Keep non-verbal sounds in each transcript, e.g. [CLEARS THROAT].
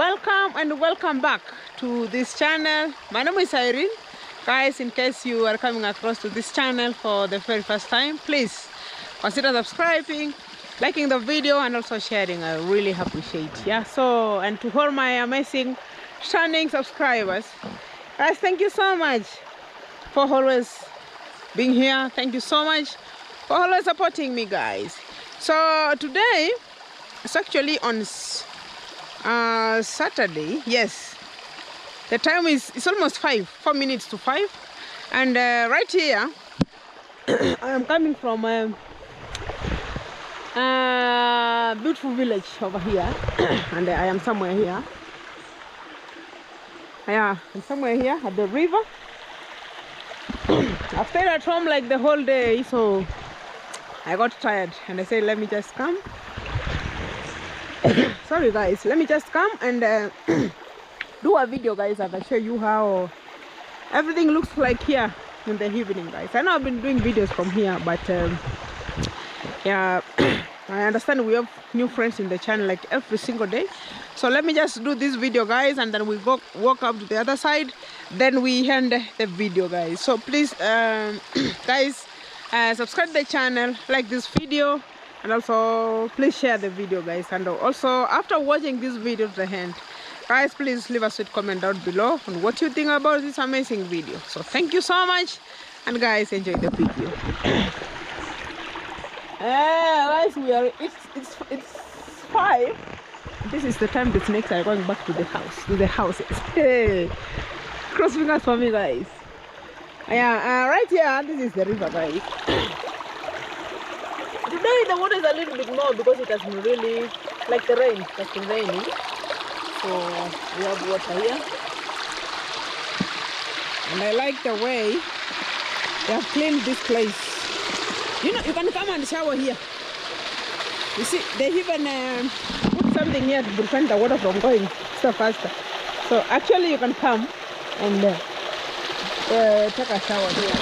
Welcome and welcome back to this channel. My name is Irene. Guys, in case you are coming across to this channel for the very first time, please consider subscribing, liking the video and also sharing. I really appreciate. Yeah, so and to all my amazing stunning subscribers, guys, thank you so much for always being here. Thank you so much for always supporting me, guys. So today it's actually on uh, Saturday. Yes, the time is it's almost five, four minutes to five, and uh, right here [COUGHS] I am coming from a uh, beautiful village over here, [COUGHS] and I am somewhere here. Yeah, I'm somewhere here at the river. [COUGHS] I've stayed at home like the whole day, so I got tired and I said, let me just come. [LAUGHS] Sorry, guys, let me just come and uh, [CLEARS THROAT] do a video, guys, and I show you how everything looks like here in the evening, guys. I know I've been doing videos from here, but um, yeah, [CLEARS THROAT] I understand we have new friends in the channel like every single day. So let me just do this video, guys, and then we go walk up to the other side. Then we end the video, guys. So please, um, [CLEARS THROAT] guys, uh, subscribe the channel, like this video, and also please share the video, guys. And also after watching this video to the end, guys, please leave a sweet comment down below on what you think about this amazing video. So thank you so much, and guys, enjoy the video. Uh, [COUGHS] guys, we are. It's it's it's five. This is the time the snakes are going back to the house, to the houses. [LAUGHS] Hey, cross fingers for me, guys. Yeah, uh, right here. This is the river, guys. [COUGHS] Today the water is a little bit more because it has been really like the rain. It has been raining, so we have water here. And I like the way they have cleaned this place. You know, you can come and shower here. You see, they even um, put something here to prevent the water from going so faster. So actually, you can come and uh, uh, take a shower here.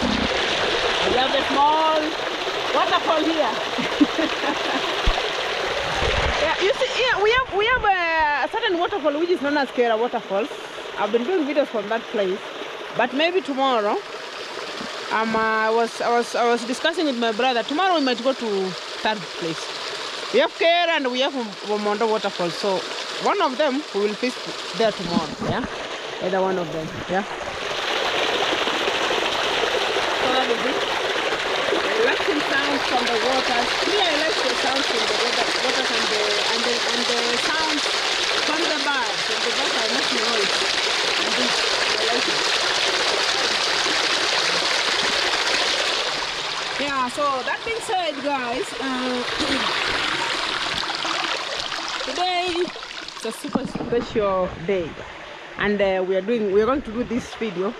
We have a small waterfall here. [LAUGHS] yeah, you see, yeah, we have we have a, certain waterfall which is known as Kera Waterfalls. I've been doing videos from that place, but maybe tomorrow um, I was I was I was discussing with my brother. Tomorrow we might go to third place. We have Kera and we have Womondo waterfall. So one of them we will visit there tomorrow. Yeah, either one of them. Yeah. So that is it. Sounds from the water. Me, I like the sounds from the water, water and the and the and the sounds from the birds. From the birds are making noise. And this, I like it. yeah so that being said guys uh, [COUGHS] today it's a super special day and uh, we are doing we are going to do this video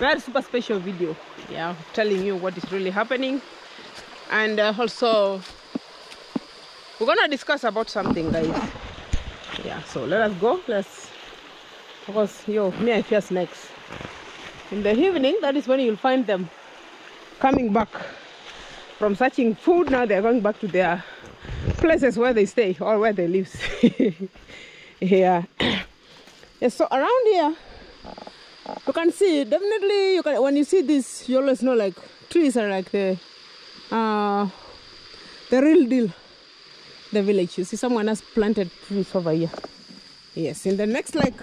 very super special video yeah telling you what is really happening and uh, also we're gonna discuss about something guys. Yeah so let us go. Let's because yo me i fear snakes. In the evening that is when you'll find them coming back from searching food. Now they're going back to their places where they stay or where they live. [LAUGHS] Yeah. [COUGHS] Yeah so around here you can see definitely you can when you see this you always know like trees are like the uh the real deal the village you see someone has planted trees over here yes in the next like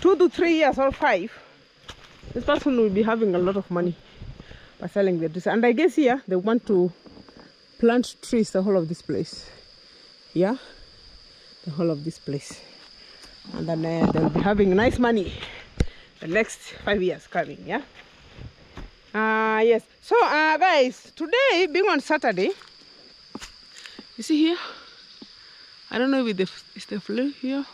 two to three years or five this person will be having a lot of money by selling the trees. And I guess here they want to plant trees the whole of this place. Yeah, the whole of this place. And then uh, they'll be having nice money the next five years coming. Yeah. Uh, yes. So, uh, guys, today being on Saturday, you see here, I don't know if it's the flu here.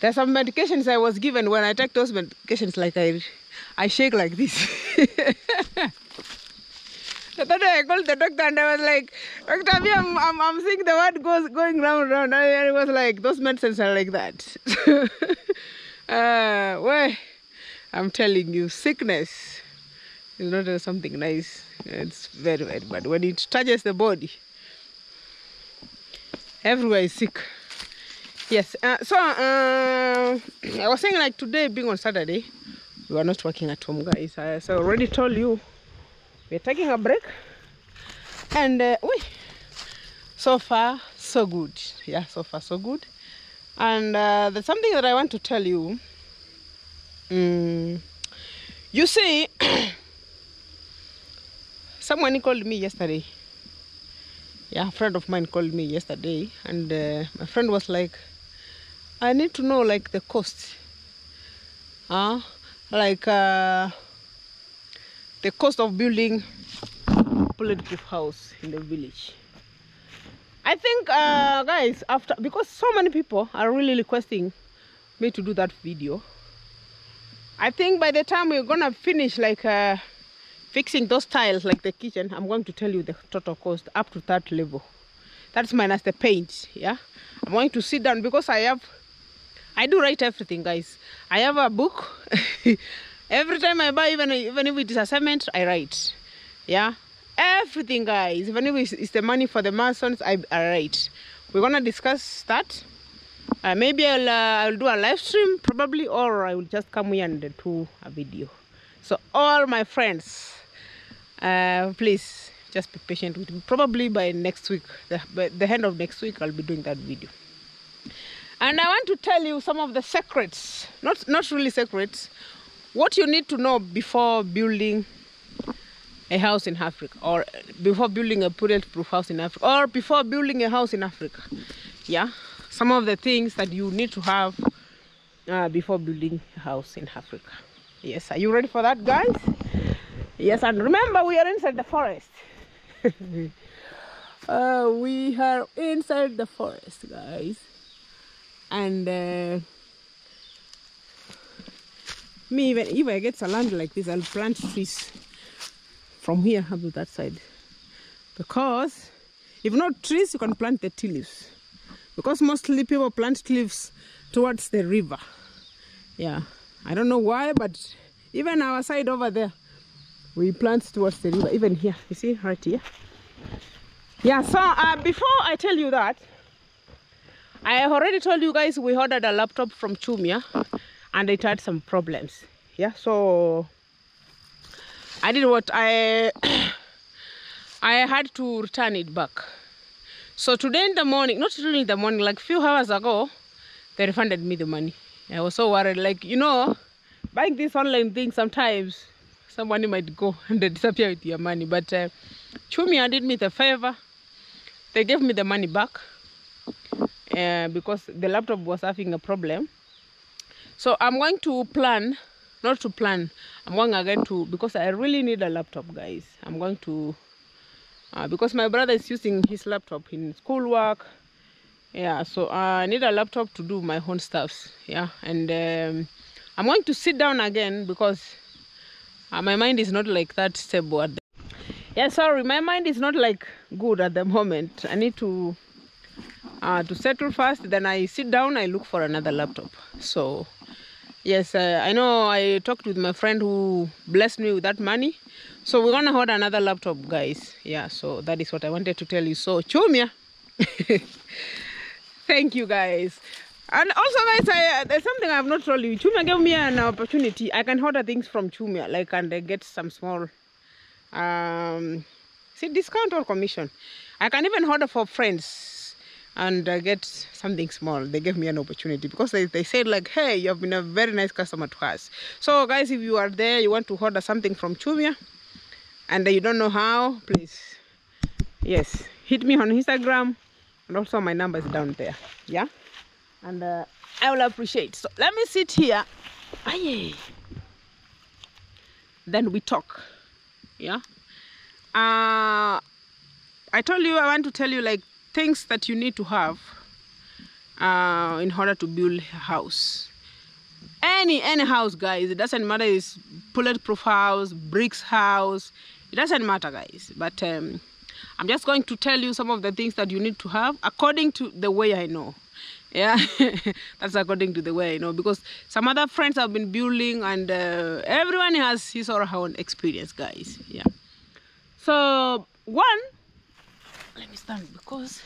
There's some medications I was given when I take those medications like I I shake like this. [LAUGHS] The other day I called the doctor and I was like, Doctor, me, I'm, I'm, I'm seeing the word goes going round round. And it was like, those medicines are like that. [LAUGHS] uh, why? I'm telling you, sickness is not something nice. It's very, very bad. When it touches the body, everywhere is sick. Yes uh, so uh, [CLEARS THROAT] i was saying like today being on saturday we were not working at home guys. I, already told you we're taking a break. And uh, wait, so far so good. Yeah so far so good. And uh, there's something that i want to tell you Mm, you see, [CLEARS THROAT] someone called me yesterday. Yeah, a friend of mine called me yesterday, and uh, my friend was like, "I need to know like the cost, uh, like uh, the cost of building a bulletproof house in the village." I think, uh, guys, after because so many people are really requesting me to do that video. I think by the time we're gonna finish like uh, fixing those tiles like the kitchen, I'm going to tell you the total cost up to that level. That's minus the paint, yeah? I'm going to sit down because I have, I do write everything guys. I have a book. [LAUGHS] Every time I buy, even, even if it is a cement, I write, yeah? Everything guys, even if it's, the money for the masons, I, I write. We're gonna discuss that uh, maybe I'll, uh, I'll do a live stream. Probably or I will just come here and do a video. So all my friends uh, please just be patient with me. Probably by next week the, by the end of next week I'll be doing that video. And I want to tell you some of the secrets. Not not really secrets. What you need to know before building a house in Africa or before building a bulletproof house in Africa or before building a house in Africa. Yeah some of the things that you need to have uh, before building a house in Africa. Yes, are you ready for that, guys? Yes, and remember, we are inside the forest. [LAUGHS] uh, we are inside the forest, guys. And uh, me, even if I get a land like this, I'll plant trees from here up to that side. Because if not trees, you can plant the tea leaves because mostly people plant leaves towards the river. Yeah. I don't know why but even our side over there we plant towards the river even here. You see right here? Yeah so uh, before i tell you that i already told you guys we ordered a laptop from Jumia and it had some problems. Yeah so i did what i [COUGHS] i had to return it back so today in the morning, not really in the morning, like few hours ago, they refunded me the money. I was so worried, like, you know, buying this online thing, sometimes some money might go [LAUGHS] and they disappear with your money. But uh, Jumia did me the favor. They gave me the money back uh, because the laptop was having a problem. So I'm going to plan, not to plan, I'm going again to, because I really need a laptop, guys. I'm going to uh, because my brother is using his laptop in schoolwork yeah so i need a laptop to do my own stuffs yeah. And um, i'm going to sit down again because uh, my mind is not like that stable at the yeah sorry my mind is not like good at the moment. I need to uh, to settle first then i sit down i look for another laptop. So yes uh, i know i talked with my friend who blessed me with that money. So we're gonna order another laptop guys. Yeah so that is what i wanted to tell you. So Jumia [LAUGHS] thank you guys. And also guys I, uh, there's something i've not told you. Jumia gave me an opportunity. I can order things from Jumia like and uh, get some small um see discount or commission. I can even order for friends and uh, get something small. They gave me an opportunity because they, they said like hey you have been a very nice customer to us. So guys if you are there you want to order something from Jumia and you don't know how please yes hit me on instagram and also my number is down there yeah? And uh, i will appreciate. So let me sit here. Aye. then we talk yeah? Uh i told you i want to tell you like things that you need to have uh in order to build a house. Any any house guys it doesn't matter it's bulletproof house bricks house it doesn't matter guys. But um, i'm just going to tell you some of the things that you need to have according to the way i know. Yeah? [LAUGHS] That's according to the way i know because some other friends have been building and uh, everyone has his or her own experience guys. Yeah. So one let me stand because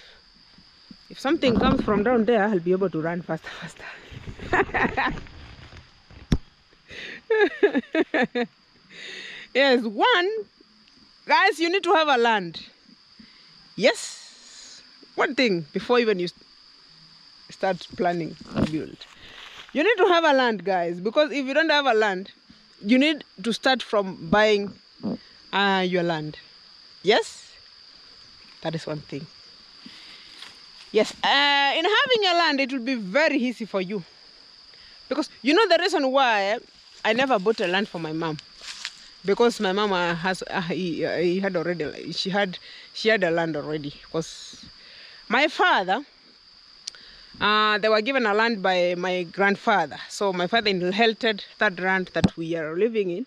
if something comes from down there i'll be able to run faster faster. [LAUGHS] Yes one guys you need to have a land. Yes. One thing before even you start planning to build. You need to have a land guys because if you don't have a land you need to start from buying uh, your land. Yes that is one thing. Yes uh, in having a land it will be very easy for you. Because you know the reason why i never bought a land for my mom? Because my mama has uh, he, uh, he had already she had she had a land already. Because my father uh, they were given a land by my grandfather. So my father inherited that land that we are living in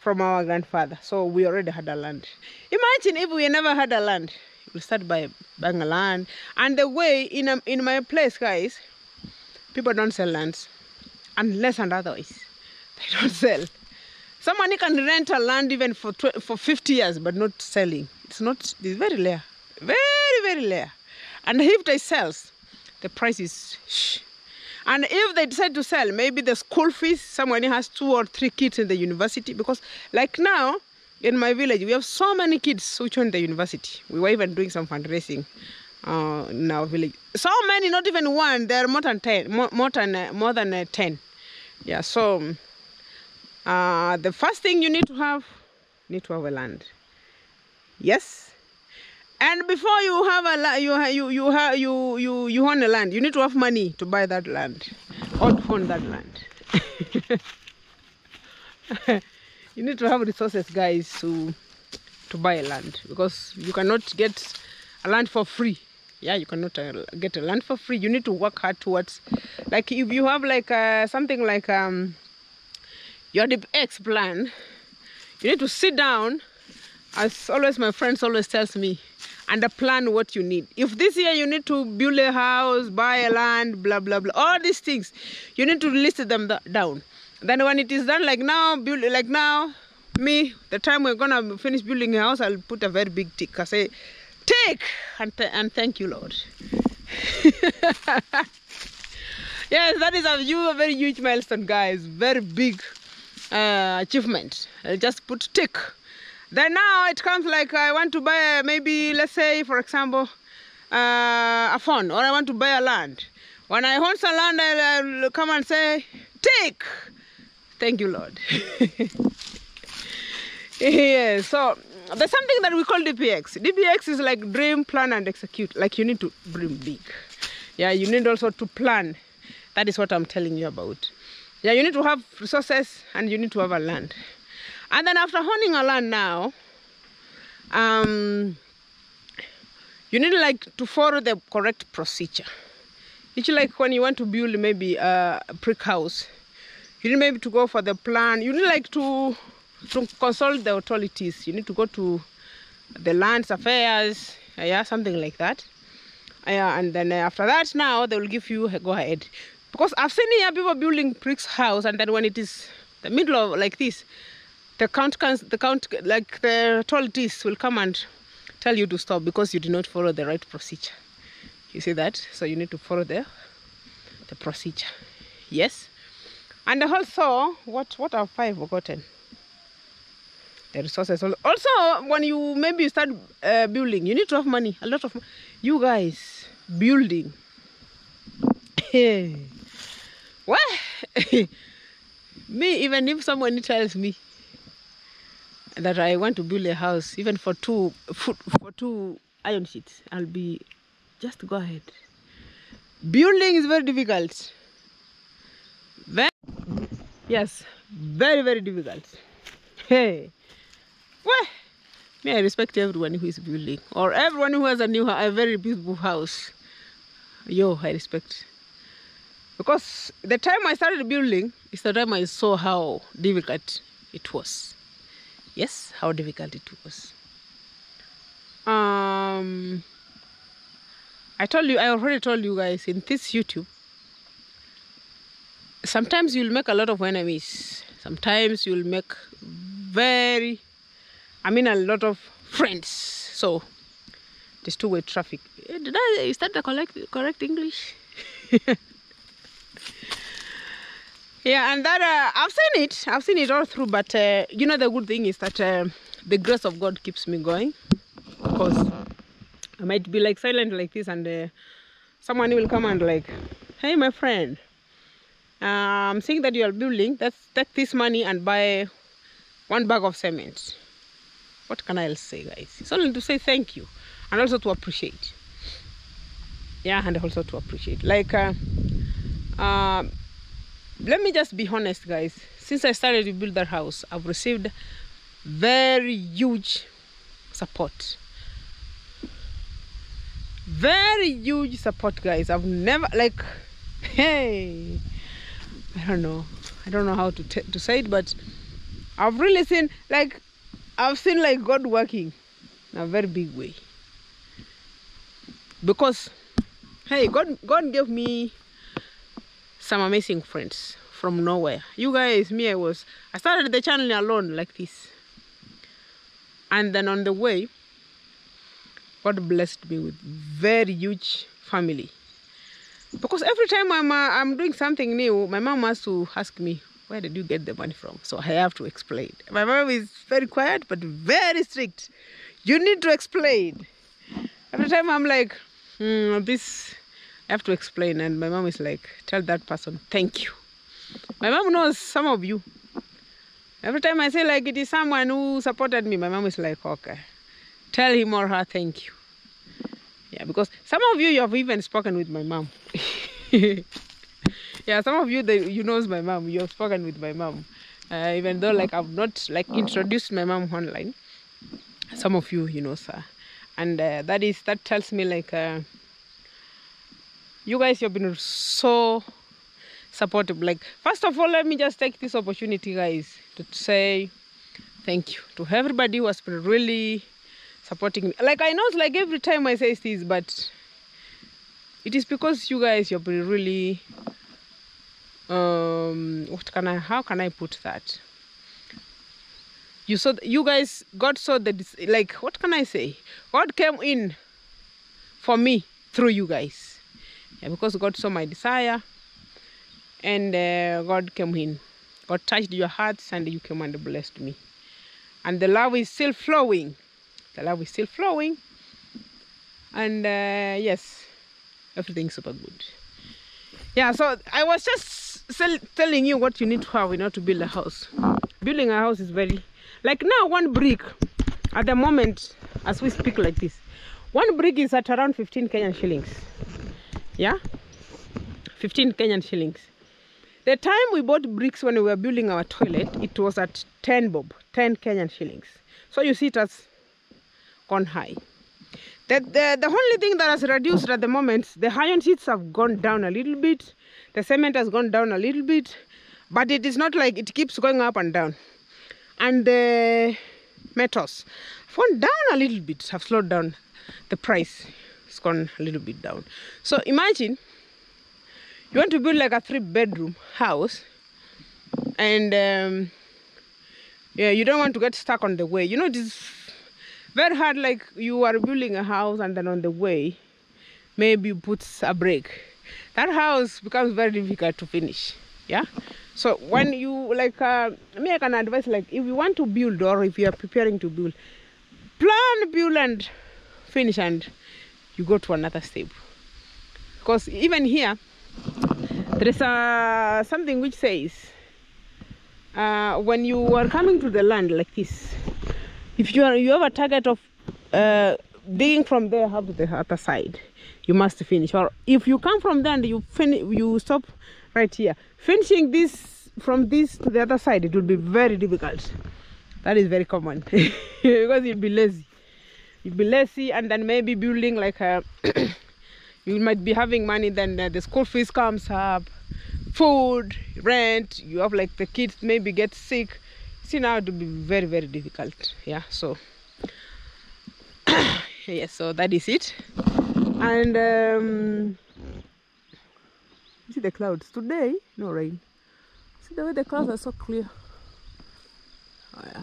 from our grandfather. So we already had a land. Imagine if we never had a land start by buying land and the way in in my place guys people don't sell lands unless and otherwise [LAUGHS] they don't sell Someone can rent a land even for for 50 years, but not selling. It's not. It's very rare, very very rare. And if they sells, the price is shh. And if they decide to sell, maybe the school fees. Someone has two or three kids in the university because, like now, in my village, we have so many kids who joined the university. We were even doing some fundraising uh, in our village. So many, not even one. There are more than ten, more, more than uh, more than uh, ten. Yeah. So uh, the first thing you need to have need to have a land yes and before you have a la- you you you have you you you own a land you need to have money to buy that land or to own that land [LAUGHS] you need to have resources guys to to buy land because you cannot get a land for free yeah you cannot uh, get a land for free you need to work hard towards like if you have like uh, something like um your the X plan, you need to sit down, as always my friends always tells me, and plan what you need. If this year you need to build a house, buy a land, blah blah blah, all these things, you need to list them down. Then when it is done, like now, build like now, me, the time we're gonna finish building a house, I'll put a very big tick. I say, tick, and th- and thank you, Lord. [LAUGHS] yes, that is a, you, a very huge milestone, guys. Very big uh, achievement. I'll just put tick. Then now it comes like I want to buy maybe let's say for example uh, a phone or I want to buy a land. When I own some land, I'll, I'll come and say tick. Thank you, Lord. [LAUGHS] yeah. So there's something that we call DPX. DPX is like dream, plan, and execute. Like you need to dream big. Yeah. You need also to plan. That is what I'm telling you about. Yeah, you need to have resources and you need to have a land. And then after owning a land now, um, you need like to follow the correct procedure. It's like when you want to build maybe a brick house, you need maybe to go for the plan. You need like to to consult the authorities. You need to go to the lands affairs, yeah, something like that. Yeah, and then uh, after that, now they will give you a go ahead because I've seen here people building bricks house, and then when it is the middle of like this, the count the count like the authorities will come and tell you to stop because you did not follow the right procedure. You see that? So you need to follow the the procedure. Yes. And also, what what have I forgotten? The resources. Also, when you maybe start uh, building, you need to have money. A lot of you guys building. [LAUGHS] Well, [LAUGHS] me, even if someone tells me that I want to build a house, even for two foot for two iron sheets, I'll be just go ahead. Building is very difficult. Yes, very very difficult. Hey, well, me I respect everyone who is building or everyone who has a new a very beautiful house. Yo, I respect because the time I started building is the time I saw how difficult it was. Yes, how difficult it was. Um, I told you, I already told you guys in this YouTube. Sometimes you'll make a lot of enemies. Sometimes you'll make very, I mean, a lot of friends. So is two-way traffic. Eh, Did I? Is that the correct correct English? [LAUGHS] yeah, and that uh, I've seen it. I've seen it all through. But uh, you know, the good thing is that uh, the grace of God keeps me going. Because I might be like silent like this, and uh, someone will come and like, "Hey, my friend, I'm seeing that you are building. Let's take this money and buy one bag of cement." What can I else say, guys? It's only to say thank you, and also to appreciate. Yeah, and also to appreciate. Like, uh, uh, let me just be honest, guys. Since I started to build that house, I've received very huge support very huge support guys i've never like [LAUGHS] hey i don't know. I don't know how to to say it but i've really seen like i've seen like god working in a very big way. Because hey god god gave me some amazing friends from nowhere. You guys me i was i started the channel alone like this. And then on the way God blessed me with very huge family. Because every time I'm, uh, I'm doing something new, my mom has to ask me, where did you get the money from? So I have to explain. My mom is very quiet, but very strict. You need to explain. Every time I'm like, hmm, this, I have to explain. And my mom is like, tell that person, thank you. My mom knows some of you. Every time I say like it is someone who supported me, my mom is like, okay, tell him or her thank you. Yeah, because some of you, you have even spoken with my mom. [LAUGHS] yeah, some of you, they, you knows my mom. You have spoken with my mom, uh, even though like I've not like introduced my mom online. Some of you, you know, sir, and uh, that is that tells me like uh, you guys have been so supportive. Like first of all, let me just take this opportunity, guys, to say thank you to everybody who has been really supporting me. Like I know it's like every time I say this, but it is because you guys you've been really um what can I how can I put that? You saw you guys God saw it's like what can I say? God came in for me through you guys. Yeah, because God saw my desire and uh, God came in. God touched your hearts and you came and blessed me. And the love is still flowing the love is still flowing and uh, yes everything's super good. Yeah so i was just telling you what you need to have in order to build a house. Building a house is very like now one brick at the moment as we speak like this one brick is at around 15 kenyan shillings. Yeah? 15 kenyan shillings. The time we bought bricks when we were building our toilet it was at 10 bob 10 kenyan shillings. So you see it has gone high. The, the, the only thing that has reduced at the moment, the iron sheets have gone down a little bit, the cement has gone down a little bit, but it is not like it keeps going up and down. And the metals have gone down a little bit, have slowed down. The price has gone a little bit down. So imagine you want to build like a three bedroom house and um, yeah, you don't want to get stuck on the way. You know, this very hard like you are building a house and then on the way maybe you put a break. That house becomes very difficult to finish yeah? So when you like uh, me i can advise like if you want to build or if you are preparing to build plan build and finish and you go to another step. Because even here there is uh, something which says uh, when you are coming to the land like this if you are you have a target of uh, digging from there up to the other side. You must finish. Or if you come from there and you finish you stop right here finishing this from this to the other side it will be very difficult. That is very common. [LAUGHS] Because you'll be lazy. You'll be lazy and then maybe building like a [COUGHS] you might be having money then the school fees comes up. Food rent you have like the kids maybe get sick see now it will be very very difficult. Yeah so [COUGHS] yeah so that is it. And um see the clouds? Today? No rain. See the way the clouds are so clear. Oh, yeah.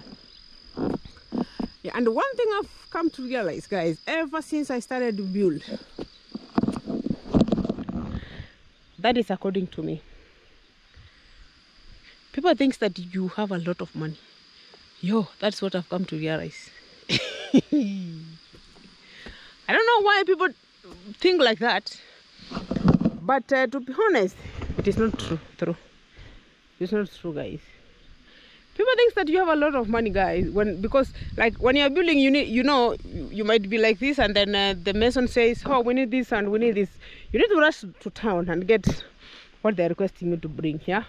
Yeah, and one thing I've come to realize, guys, ever since I started to build, that is according to me. People thinks that you have a lot of money. Yo, that's what I've come to realize. [LAUGHS] I don't know why people think like that, but uh, to be honest, it is not true. True, it's not true, guys. People think that you have a lot of money, guys. When because like when you're building, you need you know you, you might be like this, and then uh, the mason says, "Oh, we need this and we need this." You need to rush to town and get what they're requesting you to bring. Yeah.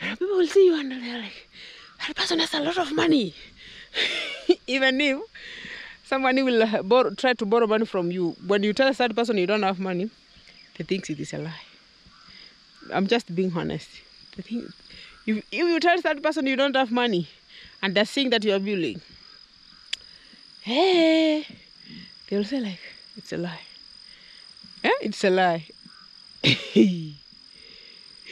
People will see you and they're like, "That person has a lot of money." [LAUGHS] Even if somebody will uh, borrow, try to borrow money from you, when you tell that person you don't have money, they think it is a lie. I'm just being honest. They think if, if you tell that person you don't have money and they're seeing that you're building, hey, they'll say like, it's a lie. Yeah, it's a lie. [LAUGHS]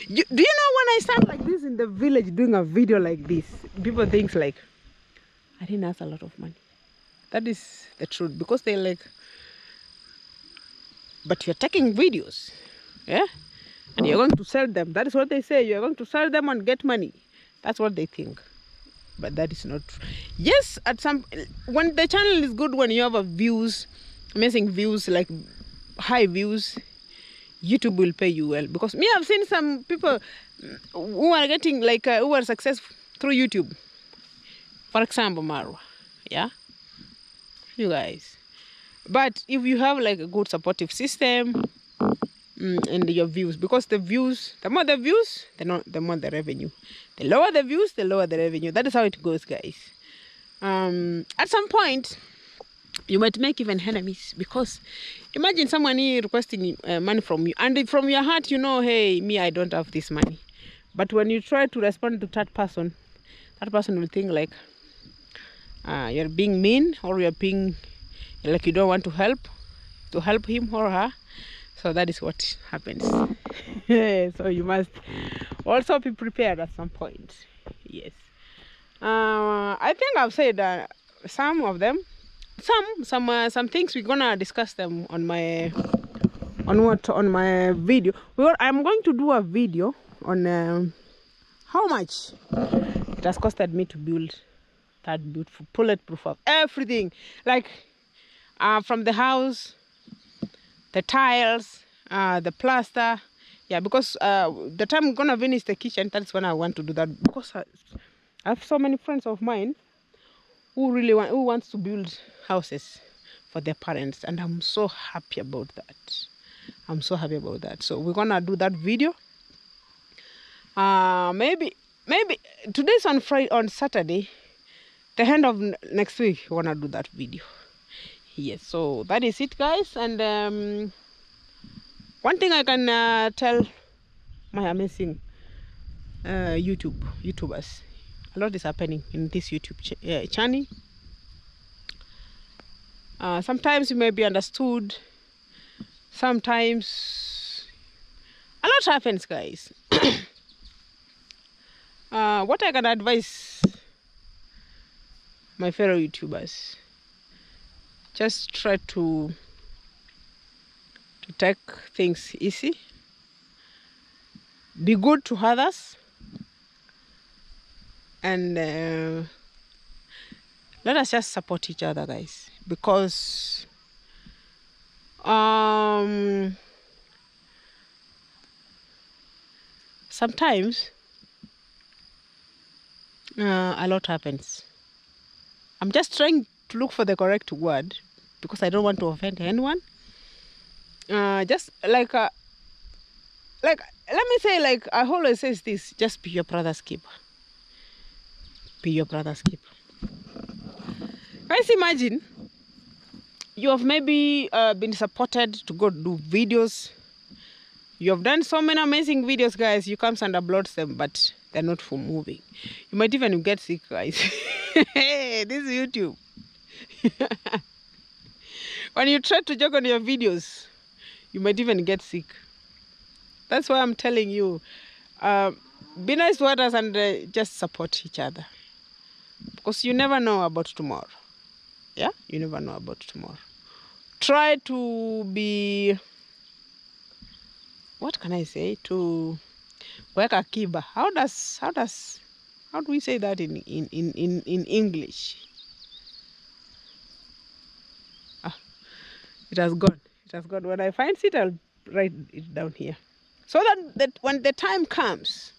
you, do you know when I stand like this in the village doing a video like this, people think like, I didn't have a lot of money. That is the truth because they're like, but you're taking videos, yeah, and you're going to sell them. That is what they say. You're going to sell them and get money. That's what they think, but that is not true. Yes, at some when the channel is good, when you have a views, amazing views, like high views, YouTube will pay you well. Because me, I've seen some people who are getting like uh, who are successful through YouTube. For example, Marwa, yeah? You guys. But if you have like a good supportive system mm, and your views because the views the more the views the, the more the revenue. The lower the views the lower the revenue. That is how it goes guys. Um at some point you might make even enemies because imagine someone requesting uh, money from you. And from your heart you know hey me i don't have this money. But when you try to respond to that person that person will think like uh, you're being mean or you're being like you don't want to help to help him or her. So that is what happens. [LAUGHS] So you must also be prepared at some point. Yes. Uh, i think i've said uh, some of them some some uh, some things we're gonna discuss them on my on what on my video. Well i'm going to do a video on um, how much it has costed me to build that beautiful bulletproof of everything. Like uh, from the house the tiles uh, the plaster. Yeah because uh, the time i'm gonna finish the kitchen that's when i want to do that. Because I, I have so many friends of mine who really want who wants to build houses for their parents and i'm so happy about that. I'm so happy about that. So we're gonna do that video. Uh maybe maybe today's on friday on saturday. The end of next week we wanna do that video. Yes so that is it guys. And um, one thing i can uh, tell my amazing uh, youtube youtubers a lot is happening in this youtube ch uh, channel. Uh, sometimes you may be understood. Sometimes a lot happens guys. [COUGHS] Uh, what i can advise my fellow youtubers just try to to take things easy. Be good to others and uh, let us just support each other guys because um sometimes uh, a lot happens i'm just trying to look for the correct word because I don't want to offend anyone. Uh, just like uh, like let me say like I always says this: just be your brother's keeper. Be your brother's keeper. Guys, imagine you have maybe uh, been supported to go do videos. You have done so many amazing videos, guys. You comes and uploads them, but they're not for moving. You might even get sick, guys. [LAUGHS] hey, this is YouTube. [LAUGHS] when you try to joke on your videos, you might even get sick. That's why I'm telling you, uh, be nice to others and uh, just support each other. Because you never know about tomorrow. Yeah, you never know about tomorrow. Try to be what can I say to weka akiba. How does how does how do we say that in in in in, in English? Ah, it has gone. It has gone. When I find it, I'll write it down here, so that that when the time comes,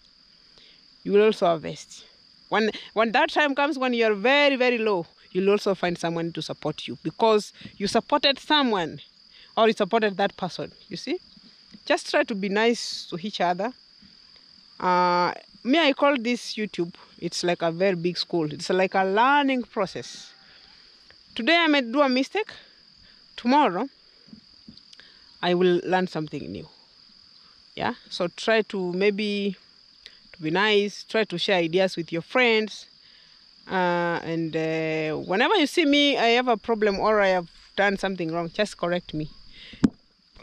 you will also harvest. When when that time comes, when you are very very low, you'll also find someone to support you because you supported someone, or you supported that person. You see, just try to be nice to each other. Uh, me, I call this YouTube. It's like a very big school. It's like a learning process. Today I may do a mistake. Tomorrow I will learn something new. Yeah. So try to maybe be nice. Try to share ideas with your friends. Uh, and uh, whenever you see me, I have a problem or I have done something wrong, just correct me.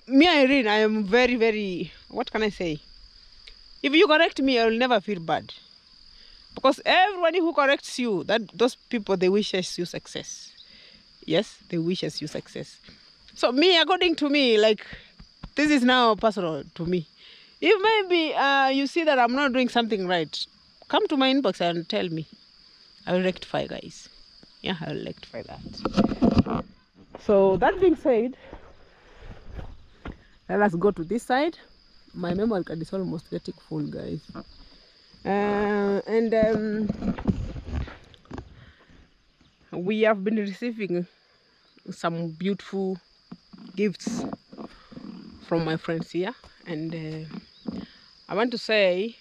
Me, Irene, I am very, very. What can I say? If you correct me, I will never feel bad. Because everybody who corrects you, that those people they wishes you success. Yes, they wishes you success. So me, according to me, like this is now personal to me. If maybe uh, you see that I'm not doing something right, come to my inbox and tell me. I will rectify, guys. Yeah, I will rectify that. So that being said, let us go to this side. My memory card is almost getting full, guys. Uh, and um, we have been receiving some beautiful gifts from my friends here, and uh, I want to say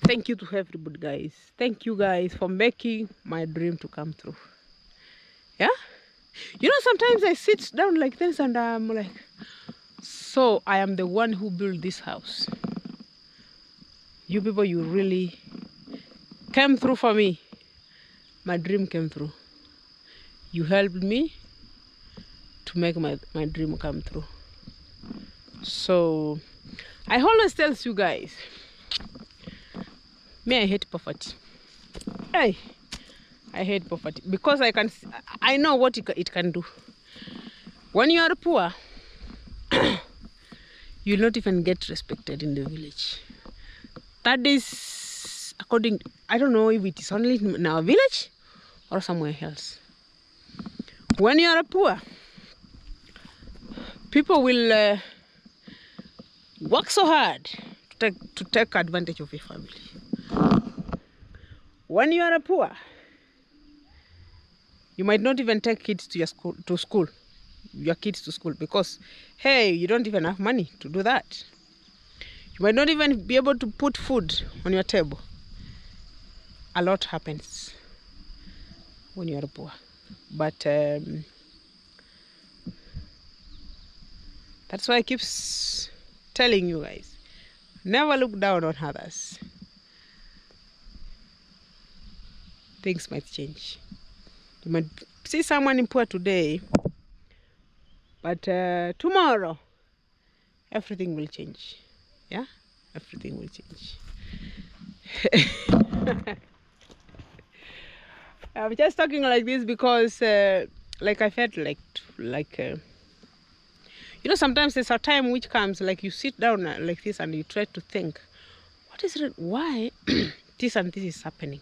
thank you to everybody, guys. Thank you, guys, for making my dream to come true. Yeah, you know, sometimes I sit down like this and I'm like, so I am the one who built this house. You people, you really came through for me. My dream came through. You helped me to make my, my dream come true. So I always tell you guys, me I hate poverty. Hey, I hate poverty because I can I know what it, can do. When you are poor, [COUGHS] you'll not even get respected in the village. That is according I don't know if it is only in our village or somewhere else. When you are poor, people will uh, work so hard to take, to take advantage of your family. When you are poor, you might not even take kids to your school to school, your kids to school because hey, you don't even have money to do that. You might not even be able to put food on your table. A lot happens when you are poor, but um, that's why I keep telling you guys never look down on others. Things might change. You might see someone in poor today, but uh, tomorrow everything will change. Yeah, everything will change. [LAUGHS] I'm just talking like this because, uh, like, I felt like, like, uh, you know, sometimes there's a time which comes, like, you sit down uh, like this and you try to think, what is it? Why [CLEARS THROAT] this and this is happening?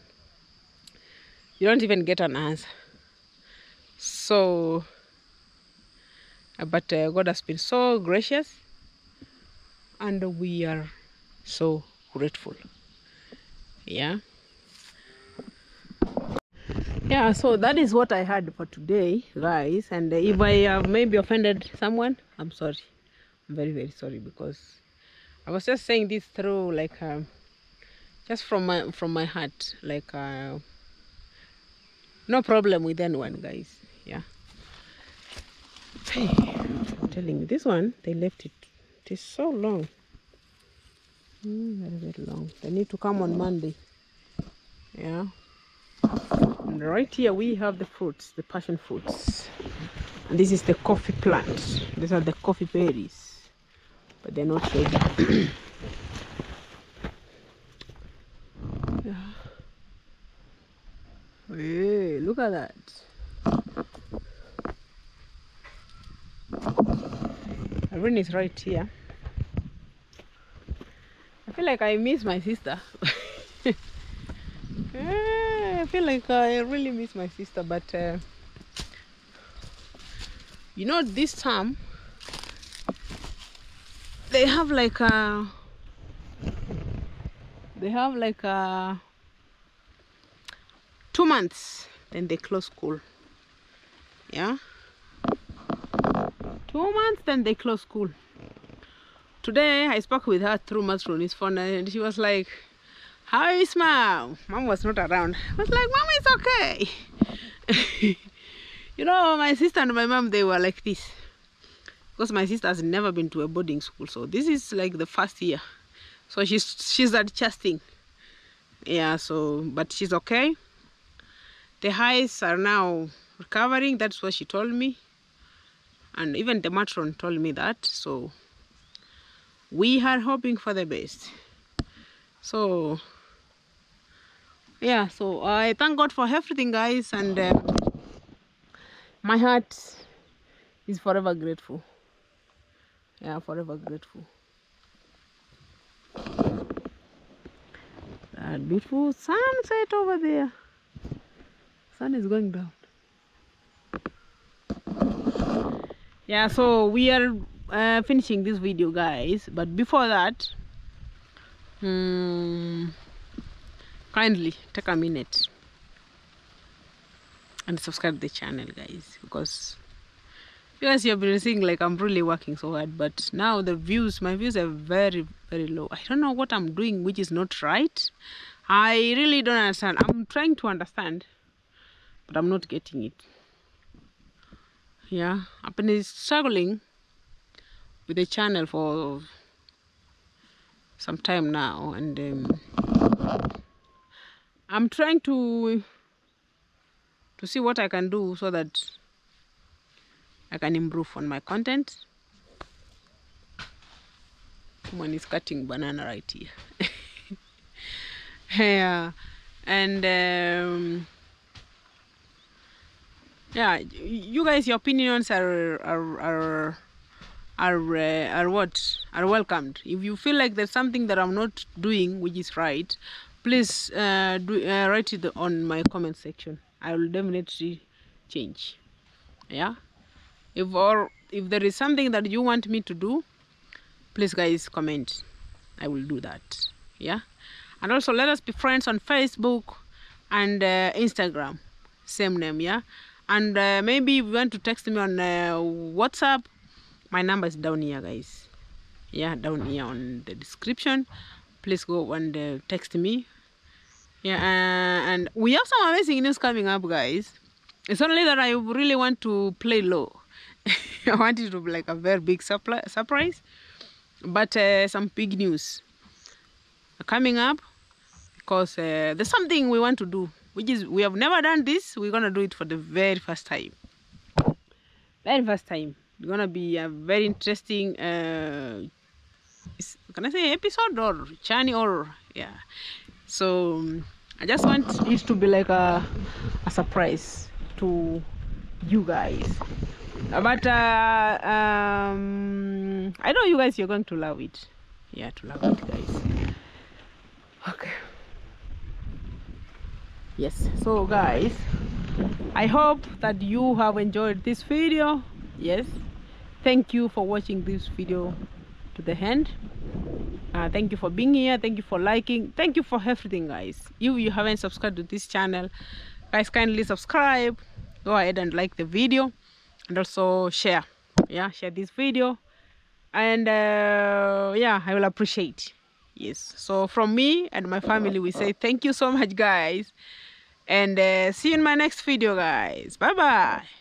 You don't even get an answer. So, uh, but uh, God has been so gracious, and we are so grateful. Yeah. Yeah, so that is what I had for today, guys. And uh, if I have maybe offended someone, I'm sorry. I'm very, very sorry because I was just saying this through like um, just from my from my heart, like uh, no problem with anyone, guys. Yeah. Hey, I'm telling you, this one they left it. It is so long. Mm, very, very long. They need to come on Monday. Yeah. Right here we have the fruits, the passion fruits. And this is the coffee plant. These are the coffee berries, but they're not ready. [COUGHS] yeah. Hey, look at that. The Irene is right here. I feel like I miss my sister. [LAUGHS] Eh, I feel like I really miss my sister, but uh, you know, this time they have like a they have like a two months, then they close school. Yeah, two months, then they close school. Today I spoke with her through Masroni's phone, and she was like, "How is mom?" Mom was not around. I was like, "Mom, it's okay." [LAUGHS] you know, my sister and my mom they were like this because my sister has never been to a boarding school, so this is like the first year. So she's she's adjusting. Yeah, so but she's okay. The highs are now recovering. That's what she told me, and even the matron told me that. So we are hoping for the best. So yeah, so I thank God for everything, guys, and um, my heart is forever grateful. Yeah, forever grateful. That beautiful sunset over there. Sun is going down. Yeah, so we are uh, finishing this video, guys. But before that, hmm, kindly take a minute and subscribe the channel, guys, because you guys have been seeing like I'm really working so hard, but now the views, my views are very, very low. I don't know what I'm doing, which is not right. I really don't understand. I'm trying to understand, but I'm not getting it. Yeah, I've been struggling with the channel for some time now, and um, I'm trying to to see what I can do so that I can improve on my content. Someone is cutting banana right here. [LAUGHS] yeah, and um, yeah, you guys, your opinions are are are are uh, are what are welcomed. If you feel like there's something that I'm not doing which is right, please uh, do uh, write it on my comment section. I will definitely change. Yeah? If or if there is something that you want me to do please guys comment. I will do that. Yeah? And also let us be friends on facebook and uh, instagram. Same name yeah? And uh, maybe if you want to text me on uh, whatsapp my number is down here guys. Yeah down here on the description please go and uh, text me yeah uh, and we have some amazing news coming up guys it's only that i really want to play low [LAUGHS] I want it to be like a very big surprise. But uh, some big news coming up because uh, there's something we want to do, which is we have never done this. We're to do it for the very first time. Very first time. It's to be a very interesting, uh, can I say episode or journey or, yeah. So um, I just want it to be like a, a surprise to you guys. But uh, um, I know you guys you're going to love it. Yeah to love it guys. Okay. Yes. So guys I hope that you have enjoyed this video. Yes. Thank you for watching this video to the hand uh, thank you for being here. Thank you for liking. Thank you for everything guys. If you haven't subscribed to this channel guys kindly subscribe. Go ahead and like the video and also share. Yeah share this video. And uh, yeah i will appreciate. Yes. So from me and my family we say thank you so much guys. And uh, see you in my next video guys. Bye bye